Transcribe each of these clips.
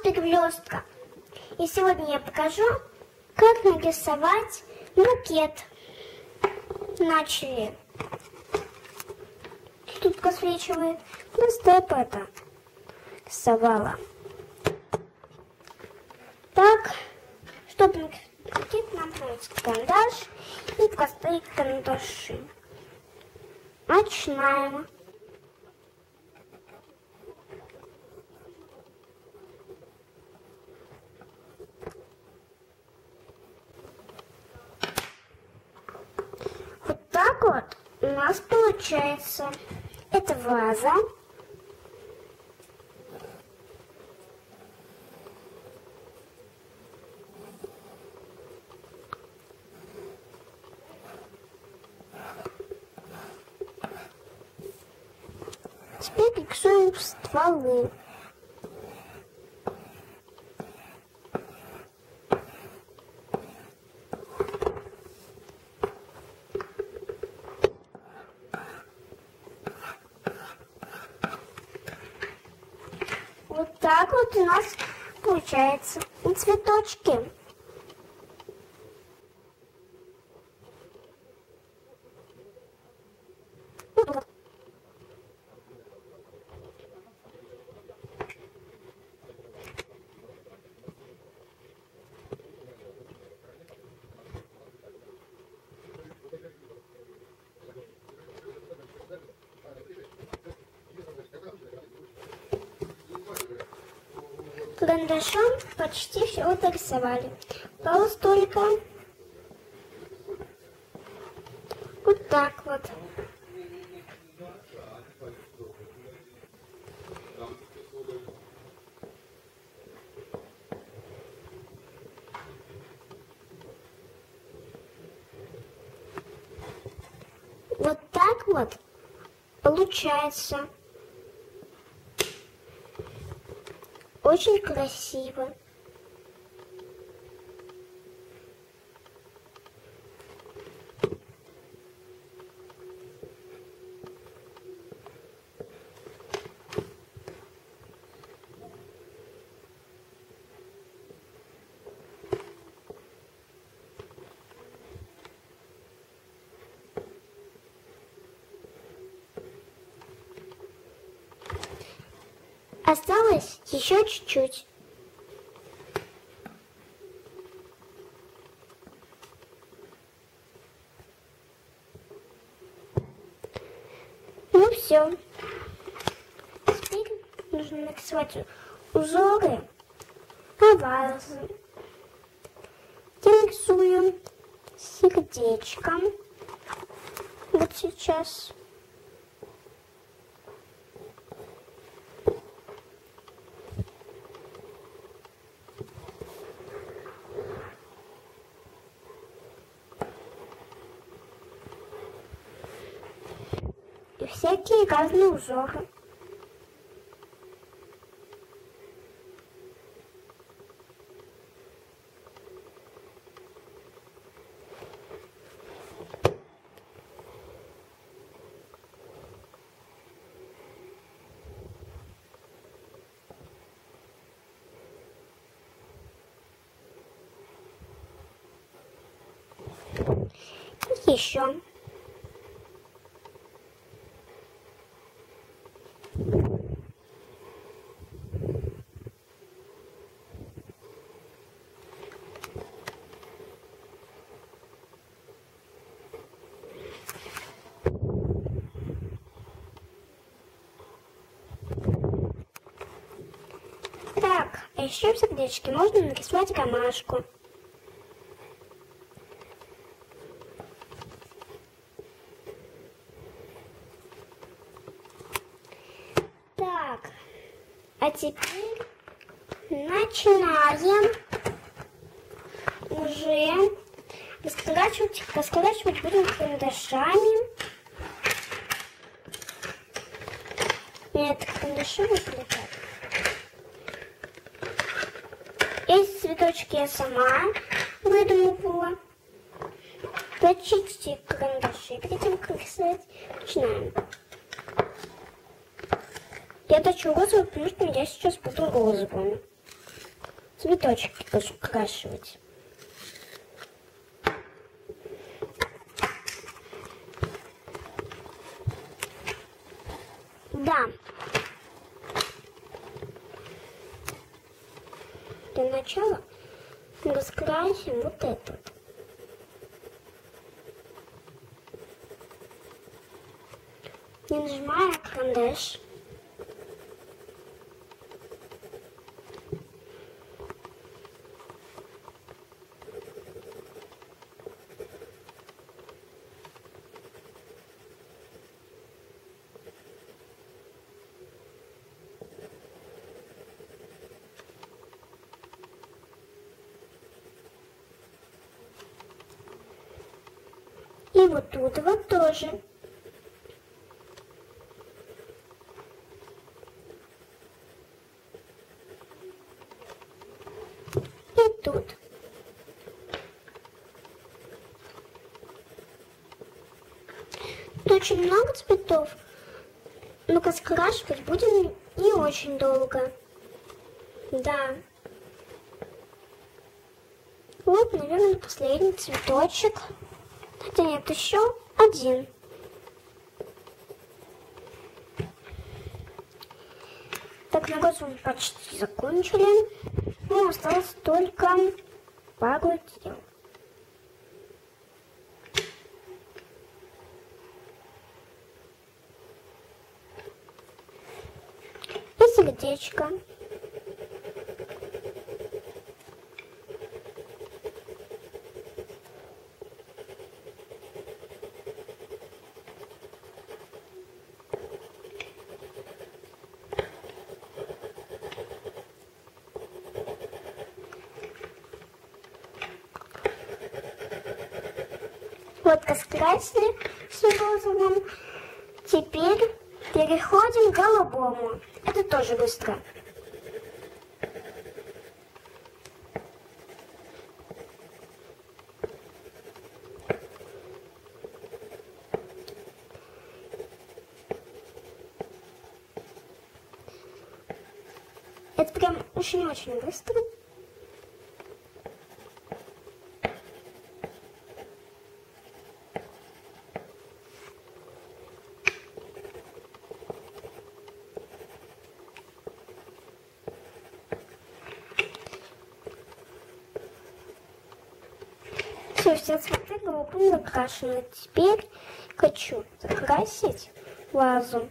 Спирблестка. И сегодня я покажу, как нарисовать букет. Начали. Тут просвечивает. Просто это рисовала. Так, чтобы нарисовать букет, нам понадобится карандаш и простые карандаши. Начинаем. Вот так вот у нас получается. Это ваза. Теперь стволы. Вот так вот у нас получается и цветочки. Карандашом почти все дорисовали. Осталось только вот так вот. Вот так вот получается. Очень красиво. Осталось еще чуть-чуть. Ну все. Теперь нужно нарисовать узоры на вазы. Я рисую сердечком. Вот сейчас. и всякие разные узоры. Еще. Так, а еще в сердечке можно нарисовать ромашку. Так, а теперь начинаем уже раскрашивать, раскрашивать будем карандашами. Нет, карандаши вот так. Эти цветочки я сама выдумывала. Почистите карандаши перед тем, как рисовать. Начинаем. Я точу розовый, потому что я сейчас буду розовым. Цветочки крашивать. Да. Для начала раскрасим вот этот. Не нажимая карандаш. И вот тут вот тоже. И тут. Тут очень много цветов, но скрашивать будем не очень долго. Да. Вот, наверное, последний цветочек. Хотя нет, еще один. Так, на газу мы почти закончили. Ну, осталось только пару дел. И сердечко. Вот раскрасили все розовым. Теперь переходим к голубому. Это тоже быстро. Это прям очень-очень быстро. Все, все цветы голубым закрашены. Теперь хочу закрасить вазу.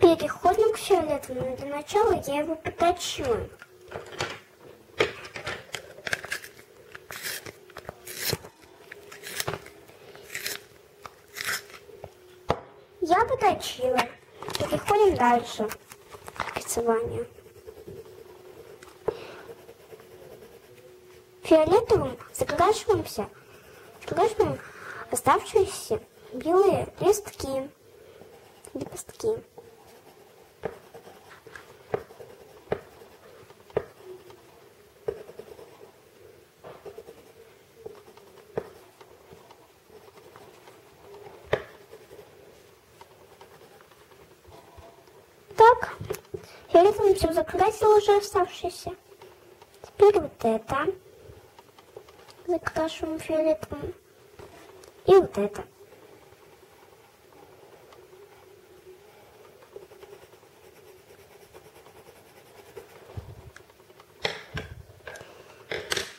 Переходим к фиолетовому. Для начала я его поточу. Я поточила. Переходим дальше к рисованию. Фиолетовым закрашиваемся, закрашиваем оставшиеся белые листки, лепестки. Так, фиолетовым все закрасил уже оставшиеся. Теперь вот это закрашиваем фиолетовым. И вот это.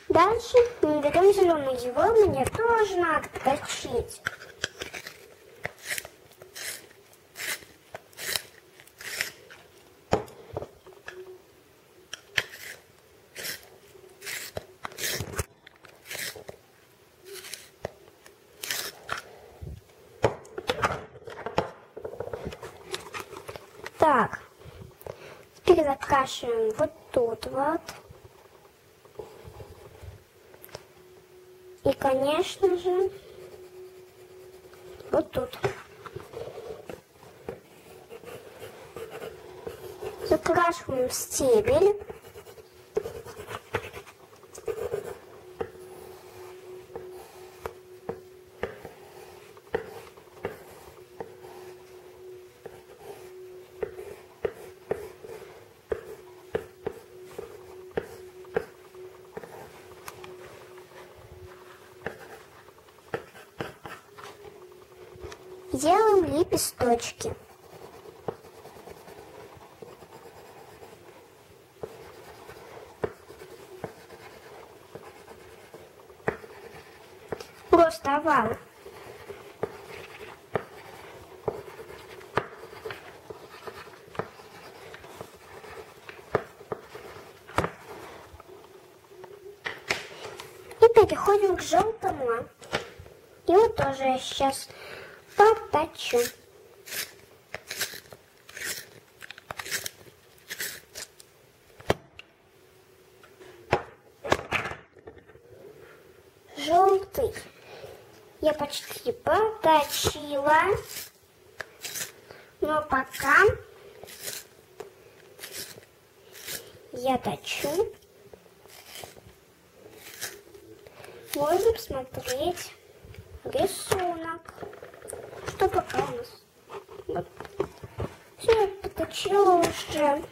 Дальше мы берем зеленый его, мне тоже надо точить. закашиваем вот тут вот. И, конечно же, вот тут. Закрашиваем стебель. Делаем лепесточки. Просто овал. И переходим к желтому. Его тоже я сейчас поточу. Желтый я почти поточила. Но пока я точу, можем смотреть рисунок. Пока у нас? Все, поточила уже.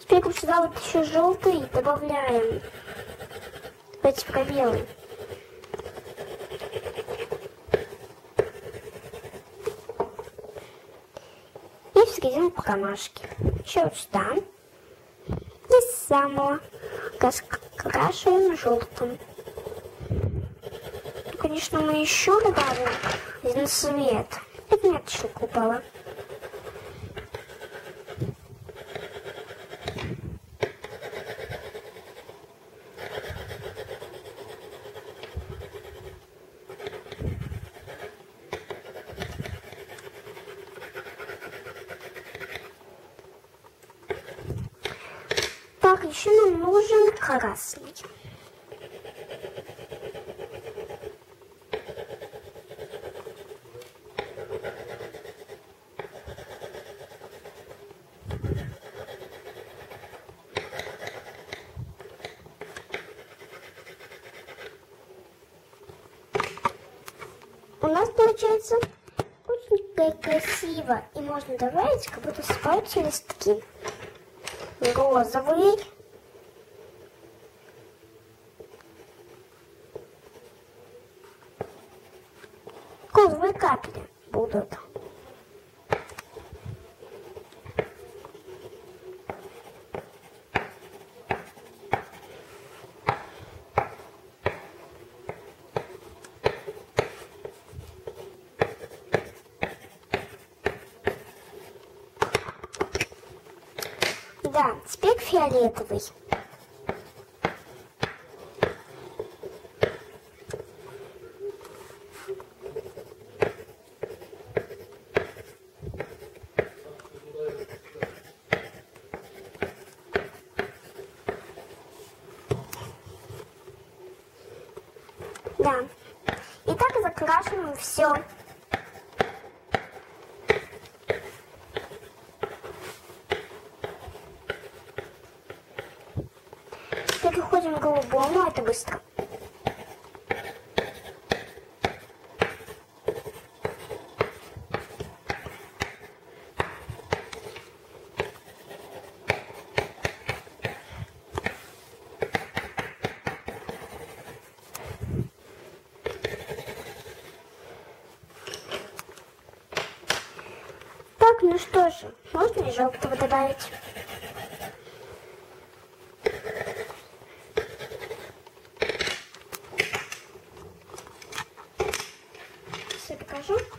Теперь вот сюда вот еще желтый добавляем в эти пробелы. И вскидим по камашке. Еще вот сюда. И самого раскрашиваем желтым. Конечно, мы еще добавим один цвет. Это меточка упала. Так, еще нам нужен красный. У нас получается очень красиво. И можно добавить, как будто спаются листки. Розовый. Розовые капли будут. Да, теперь фиолетовый. Да. И так закрашиваем все. Переходим к голубому, это быстро. Так, ну что же, можно и желтого добавить. chose